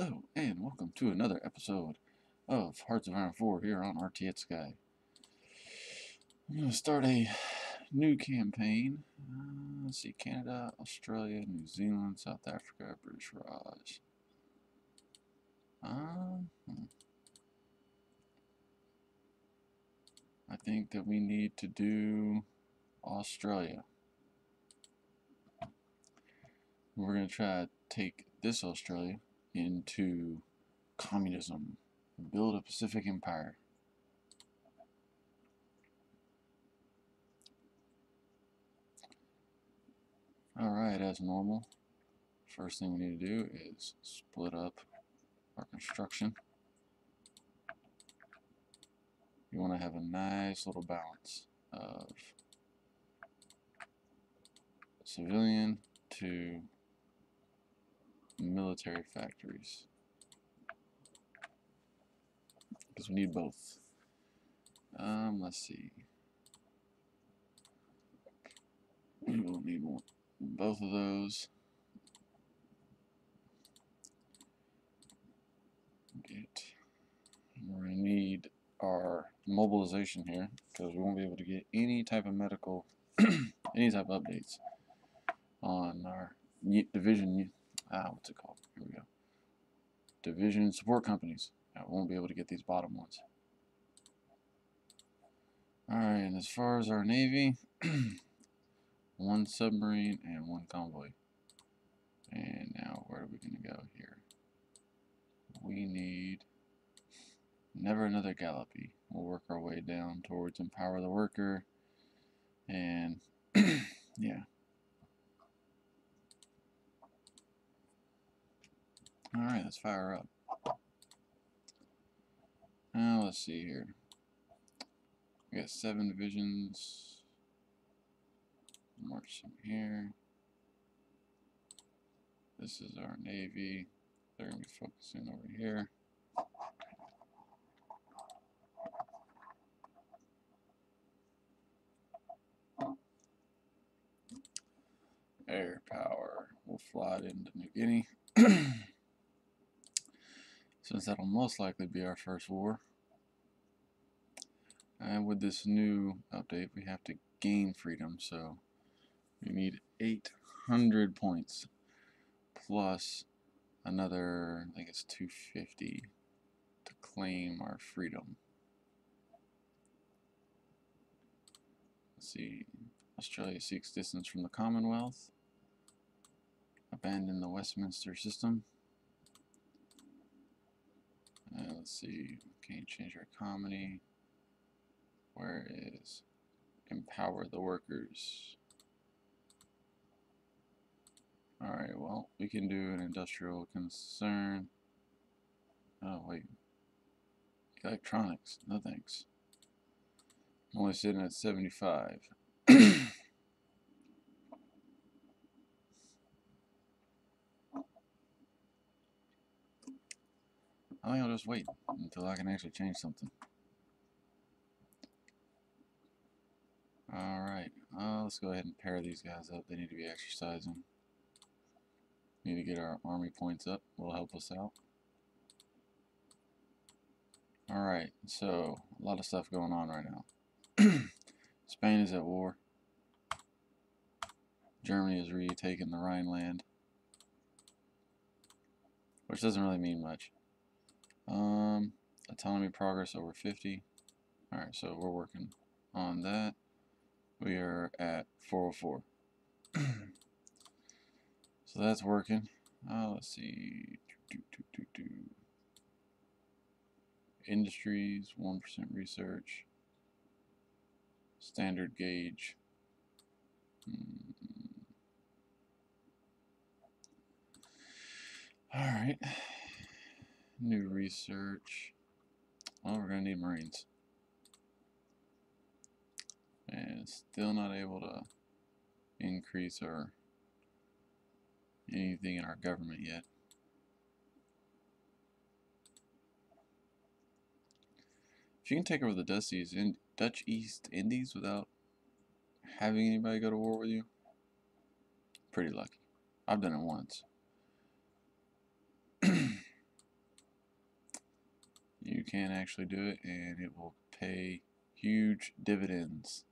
Hello, and welcome to another episode of Hearts of Iron 4 here on RTS Guy. I'm going to start a new campaign. Uh, let's see, Canada, Australia, New Zealand, South Africa, British Raj. Um, hmm. I think that we need to do Australia. We're going to try to take this Australia into communism, build a Pacific Empire. Alright, as normal, first thing we need to do is split up our construction. You want to have a nice little balance of civilian to military factories. Because we need both. Um, let's see. We will need one, both of those. Get. We're going to need our mobilization here because we won't be able to get any type of medical, any type of updates on our division ah, what's it called? Here we go. Division support companies. I won't be able to get these bottom ones. Alright, and as far as our Navy, one submarine and one convoy. And now where are we going to go here? We need never another Gallipoli. We'll work our way down towards empower the worker. And yeah. Alright, let's fire up. Now let's see here. We got seven divisions. March some here. This is our Navy. They're going to be focusing over here. Air power. We'll fly it into New Guinea. since that'll most likely be our first war. And with this new update, we have to gain freedom, so we need 800 points plus another, I think it's 250 to claim our freedom. Let's see, Australia seeks distance from the Commonwealth, abandon the Westminster system. Uh, let's see, you change our comedy? Where is empower the workers? Alright, well, we can do an industrial concern. Oh, wait. Electronics, no thanks. I'm only sitting at 75. I think I'll just wait until I can actually change something. Alright, uh, let's go ahead and pair these guys up. They need to be exercising. Need to get our army points up. Will help us out. Alright, so a lot of stuff going on right now. Spain is at war. Germany is retaking the Rhineland. Which doesn't really mean much. Um, autonomy progress over 50. Alright, so we're working on that. We are at 404. so that's working. Uh, let's see. Do, do, do, Industries, 1% research. Standard gauge. Hmm. Alright new research. Oh, we're going to need Marines. And still not able to increase our anything in our government yet. If you can take over the Dutch East, in Dutch East Indies without having anybody go to war with you, pretty lucky. I've done it once. You can actually do it and it will pay huge dividends.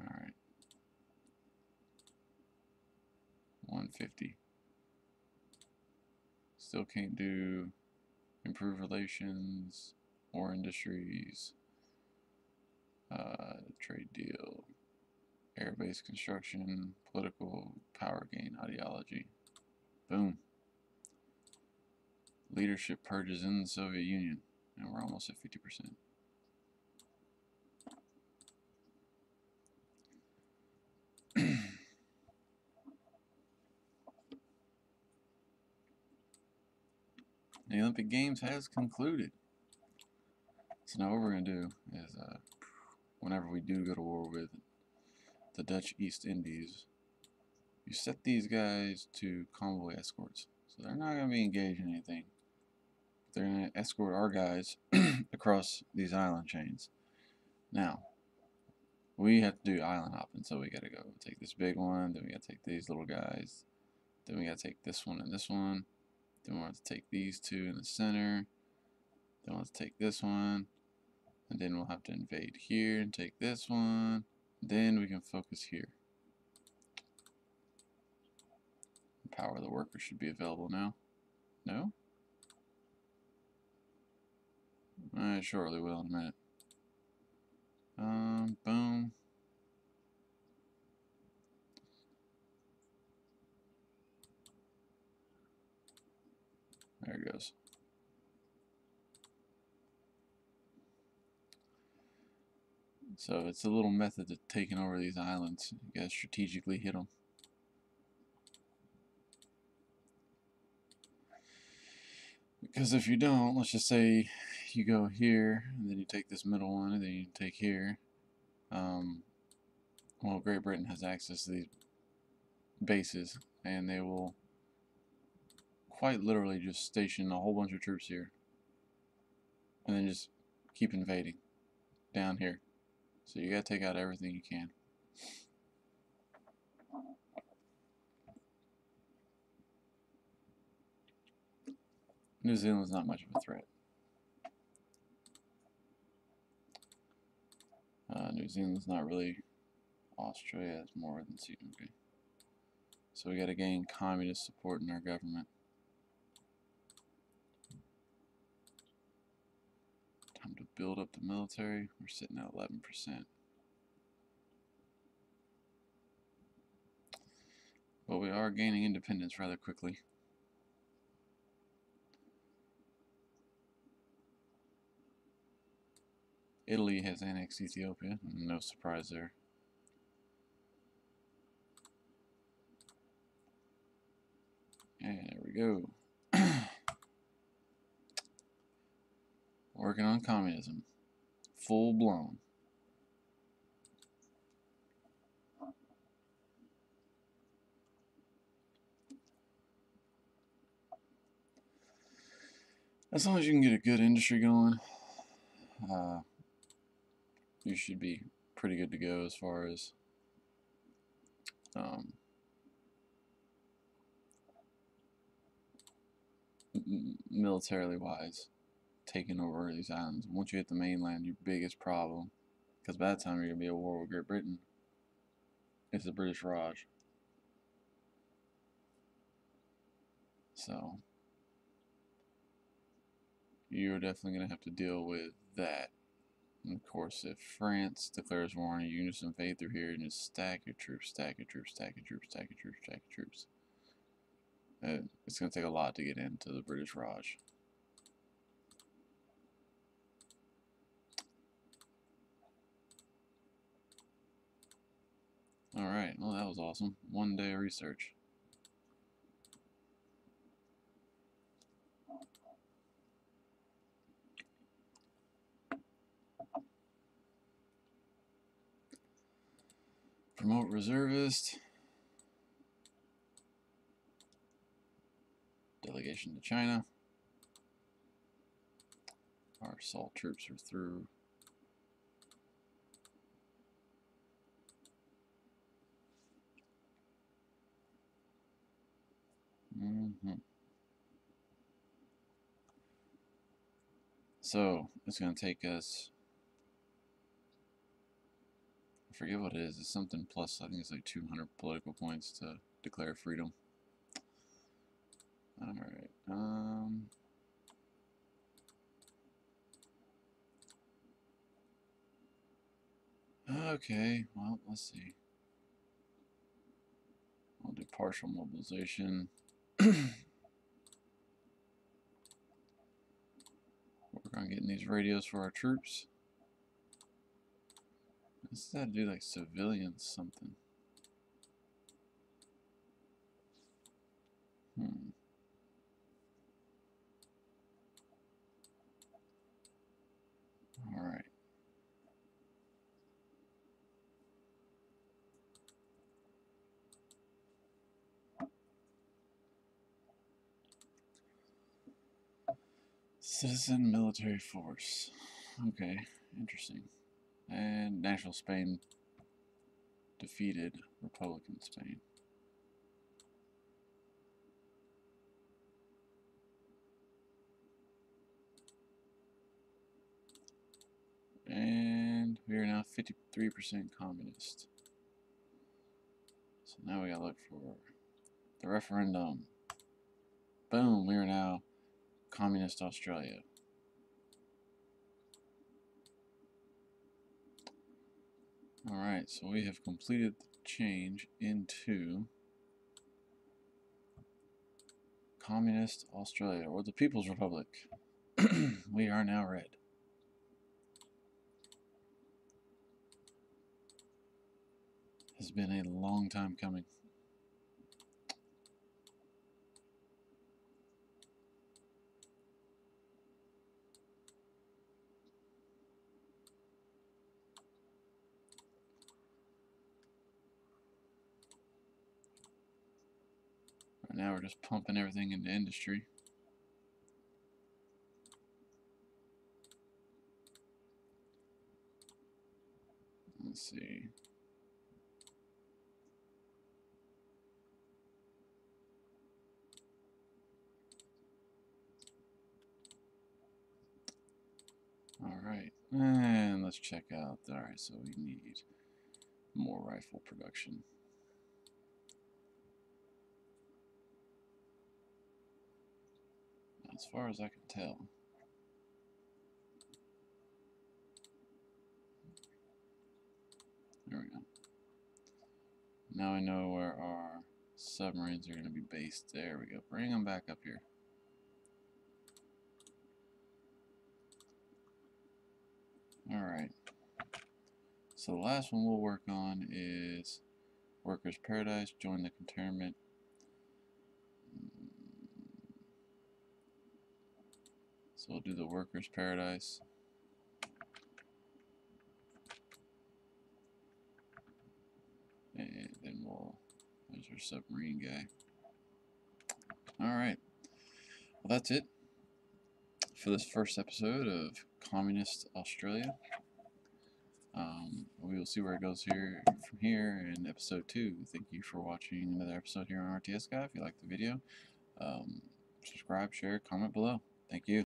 Alright. 150. Still can't do improve relations or industries, uh, trade deal, airbase construction, political power gain ideology. Boom. Leadership purges in the Soviet Union, and we're almost at 50%. the Olympic Games has concluded. So now what we're going to do is, uh, whenever we do go to war with the Dutch East Indies, you set these guys to convoy escorts. So they're not going to be engaged in anything. They're going to escort our guys across these island chains. Now, we have to do island hopping, so we got to go take this big one, then we got to take these little guys, then we got to take this one and this one, then we want to take these two in the center, then we'll have to take this one, and then we'll have to invade here and take this one, then we can focus here. Power of the worker should be available now. No? I surely will in a minute. Um, boom. There it goes. So it's a little method of taking over these islands. You gotta strategically hit them. Because if you don't, let's just say you go here, and then you take this middle one, and then you take here. Um, well, Great Britain has access to these bases, and they will quite literally just station a whole bunch of troops here. And then just keep invading down here. So you gotta take out everything you can. New Zealand's not much of a threat. Uh, New Zealand's not really Australia, it's more than sea. Okay. So we gotta gain communist support in our government. Time to build up the military. We're sitting at 11%. But we are gaining independence rather quickly. Italy has annexed Ethiopia, no surprise there. And there we go. Working on communism. Full blown. As long as you can get a good industry going, uh, you should be pretty good to go as far as um, militarily wise taking over these islands. Once you hit the mainland, your biggest problem, because by that time you're going to be at war with Great Britain, is the British Raj. So, you're definitely going to have to deal with that. Of course, if France declares war on you, you just invade through here and just stack your troops, stack your troops, stack your troops, stack your troops, stack your troops. Uh, it's going to take a lot to get into the British Raj. Alright, well that was awesome. One day of research. Promote reservist. Delegation to China. Our assault troops are through. Mm -hmm. So it's going to take us. I forget what it is. It's something plus. I think it's like 200 political points to declare freedom. All right. Um. Okay. Well, let's see. I'll do partial mobilization. Work on getting these radios for our troops. Is how to do like civilians something. Hmm. All right. Citizen military force. Okay, interesting. And National Spain defeated Republican Spain. And we are now 53% communist. So now we gotta look for the referendum. Boom, we are now communist Australia. Alright, so we have completed the change into Communist Australia, or the People's Republic. we are now red. It's been a long time coming. Now we're just pumping everything into industry. Let's see. Alright, and let's check out, alright, so we need more rifle production. As far as I can tell. There we go. Now I know where our submarines are going to be based. There we go. Bring them back up here. Alright. So the last one we'll work on is Workers' Paradise. Join the Comintern So we'll do the workers' paradise. And then we'll, there's our submarine guy. Alright. Well, that's it for this first episode of Communist Australia. Um, we will see where it goes here from here in episode 2. Thank you for watching another episode here on RTS Guy. If you liked the video, um, subscribe, share, comment below. Thank you.